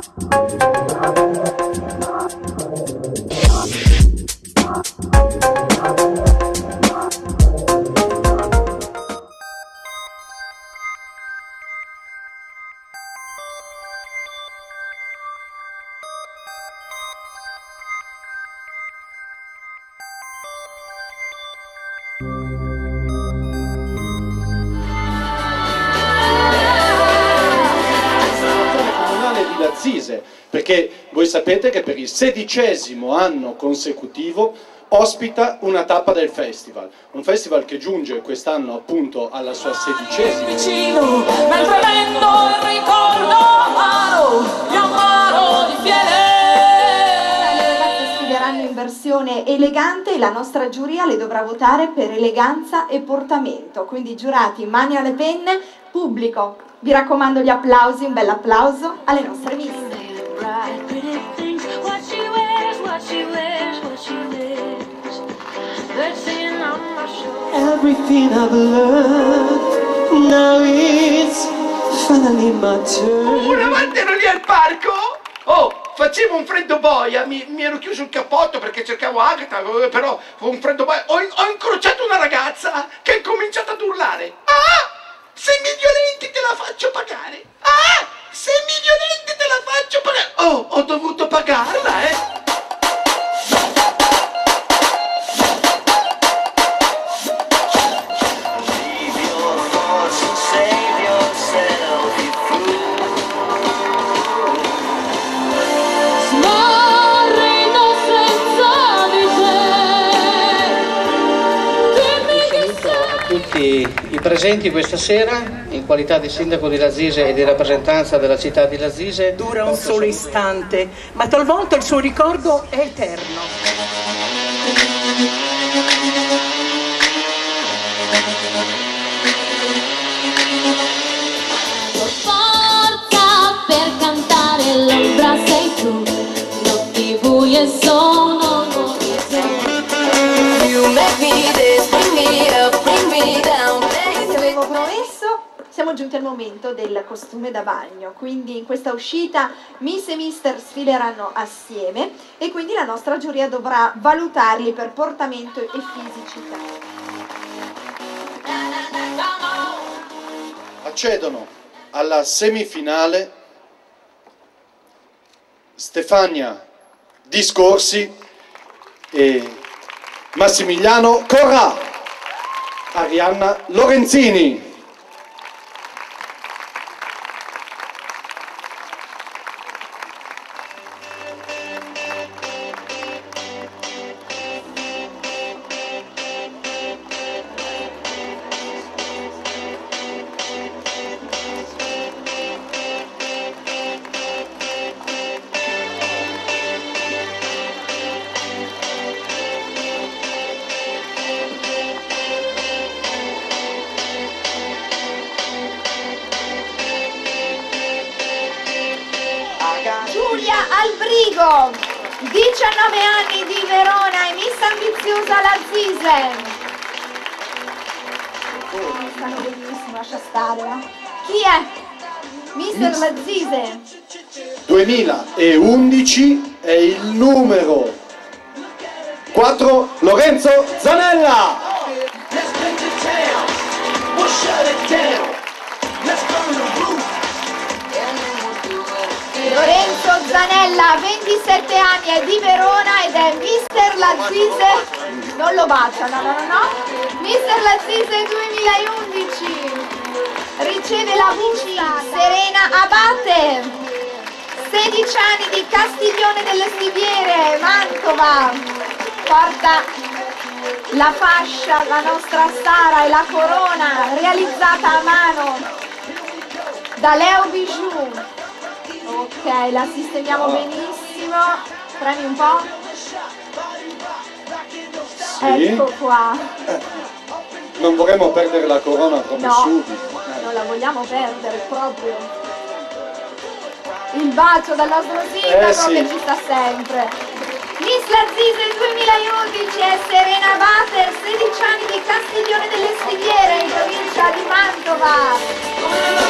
何? Lazzise, perché voi sapete che per il sedicesimo anno consecutivo ospita una tappa del festival, un festival che giunge quest'anno appunto alla sua sedicesima. Elegante e la nostra giuria le dovrà votare per eleganza e portamento. Quindi giurati, mani alle penne, pubblico. Vi raccomando gli applausi, un bel applauso alle nostre shoulder. Everything I've learned, now it's finally my turn. Una volta ero lì al parco, oh, facevo un freddo boia, mi, mi ero chiuso il cappotto perché cercavo Agatha, eh, però un freddo boia, ho, ho incrociato una ragazza i presenti questa sera, in qualità di sindaco di Lazise e di rappresentanza della città di Lazise. dura un solo istante, ma talvolta il suo ricordo è eterno. Siamo giunti al momento del costume da bagno, quindi in questa uscita Miss e Mister sfileranno assieme e quindi la nostra giuria dovrà valutarli per portamento e fisicità. Accedono alla semifinale Stefania Discorsi e Massimiliano Corra, Arianna Lorenzini. Albrigo, 19 anni di Verona e Miss Ambiziosa Lazzise. Oh, stanno benissimo, lascia stare, va. Chi è? Mister Lazzise. 2011 è il numero 4 Lorenzo Zanella. Lorenzo Zanella, 27 anni, è di Verona ed è Mister Lazzise. Non lo bacia, no, no, no, no. Mister Lazzise 2011. Riceve la busta Serena Abate. 16 anni di Castiglione delle Stiviere, Mantova. Porta la fascia, la nostra Sara e la corona realizzata a mano da Leo Bijou. Ok, la sistemiamo benissimo. Premi un po'. Sì. Ecco qua. Non vorremmo perdere la corona proprio No, subito. non la vogliamo perdere proprio. Il bacio dal nostro sindaco Eh, sì. che ci sta sempre. Miss Lazzise 2011 è Serena Bater, 16 anni di Castiglione delle Stiviere in provincia di Mantova.